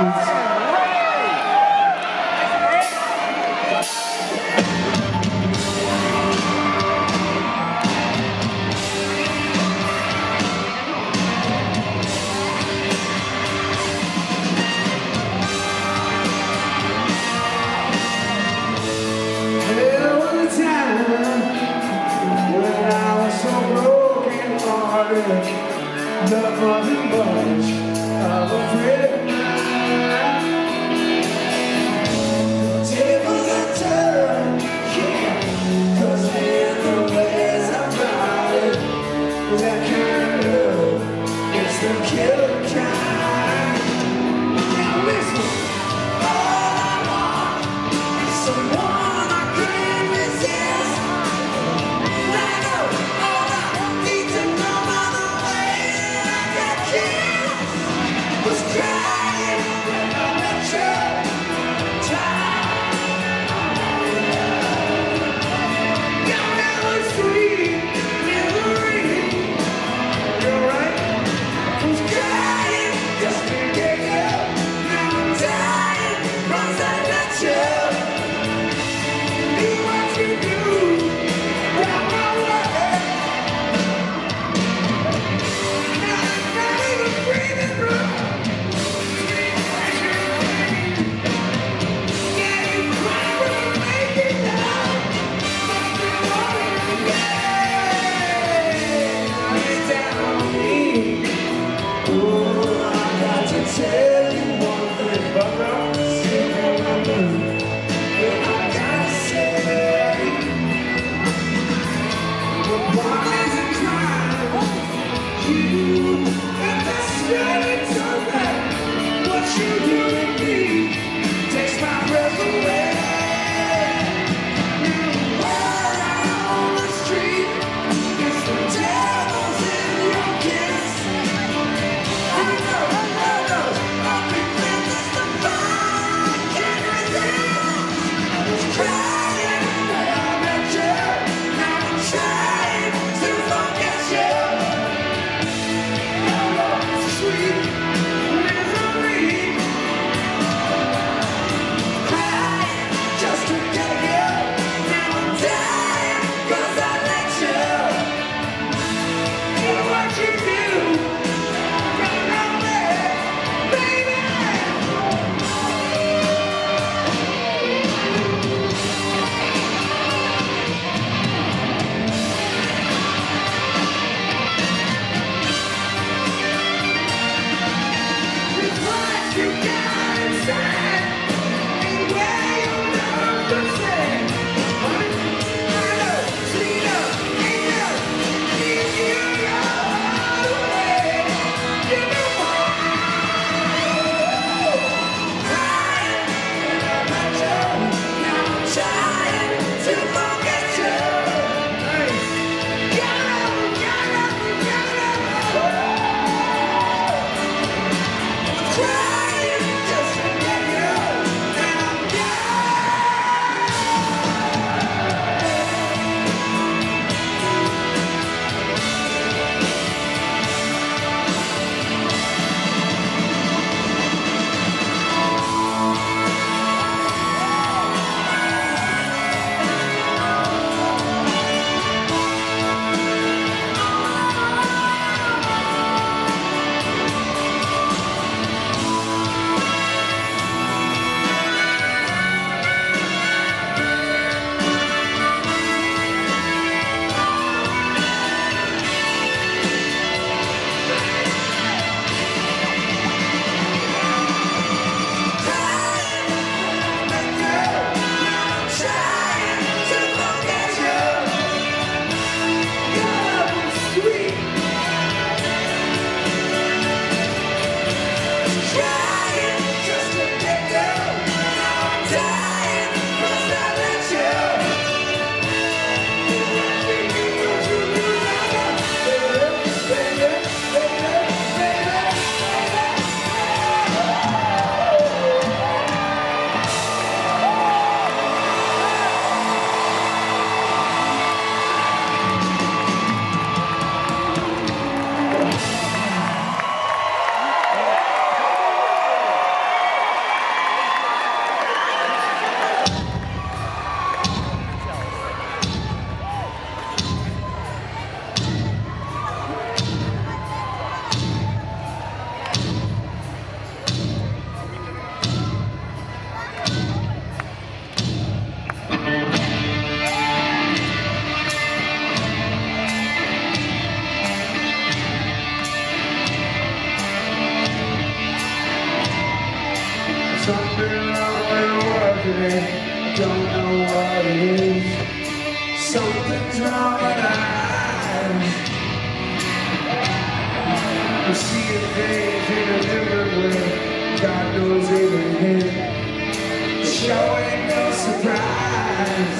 There you, and that's really terrific. What you do. Something wrong with working, don't know what it is. Something's wrong in a different way, God knows. Showing no surprise.